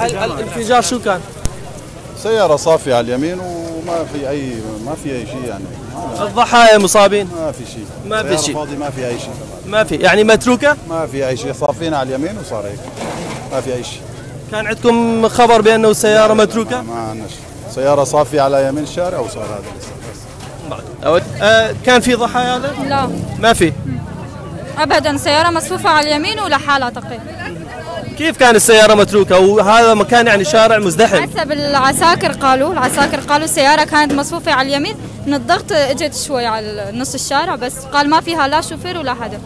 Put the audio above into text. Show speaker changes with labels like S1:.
S1: هل الانفجار. شو كان؟
S2: سيارة صافية على اليمين وما في أي ما في أي شيء يعني.
S1: الضحايا مصابين؟
S2: ما في شيء.
S1: ما في شيء.
S2: فاضي ما في أي شيء.
S1: ما في. يعني متروكة؟
S2: ما في أي شيء. صافين على اليمين وصار هيك. ما في أي شيء.
S1: كان عندكم خبر بأنه السيارة متروكة؟
S2: ما عندنا شيء سيارة صافية على يمين الشارع وصار هذا بس
S1: أو- آه كان في ضحايا هذا؟
S3: لا.
S1: ما في.
S3: ابدا سيارة مصفوفة على اليمين ولحالها تقريبا.
S1: كيف كان السيارة متروكة؟ وهذا مكان يعني شارع مزدحم؟
S3: حسب العساكر قالوا العساكر قالوا السيارة كانت مصفوفة على اليمين. من الضغط اجت شوي على نص الشارع بس قال ما فيها لا شوفير ولا حدا